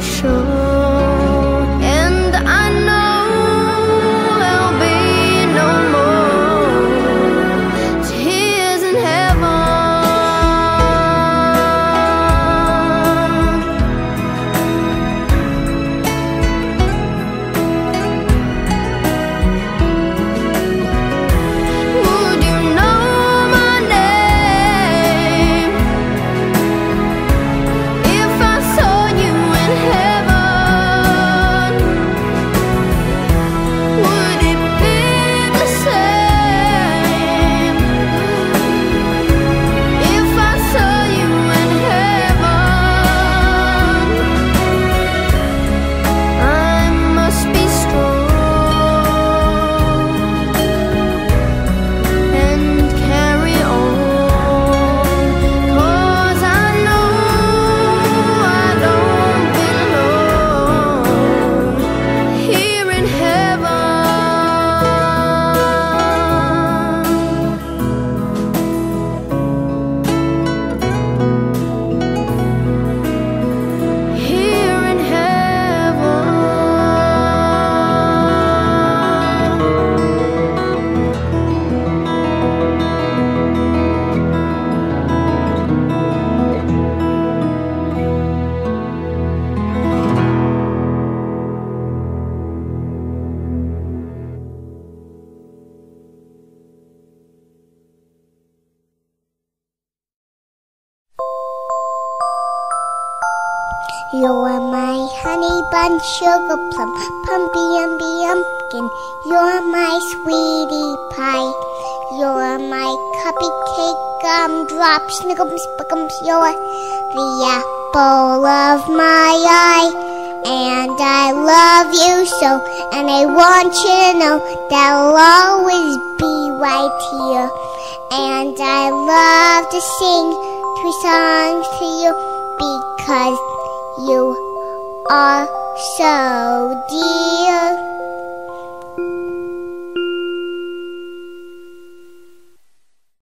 生。You're my honey bun, sugar plum, pumpy umby. You're my sweetie pie. You're my cupcake gumdrop, snickums, spickums. You're the apple of my eye. And I love you so, and I want you to know that I'll always be right here. And I love to sing three songs to you because you are so dear.